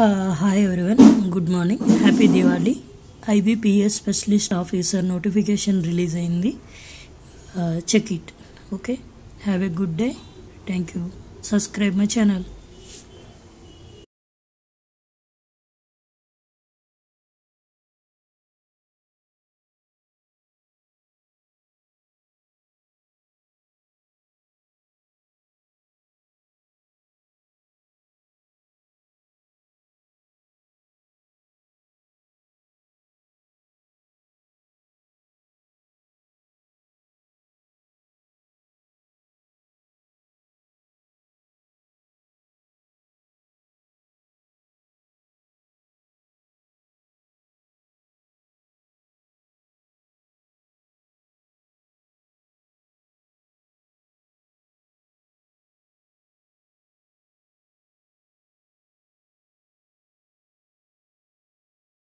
Hi everyone good morning happy Diwali IBPS specialist officer notification release అయింది. Check it okay have a good day thank you subscribe my channel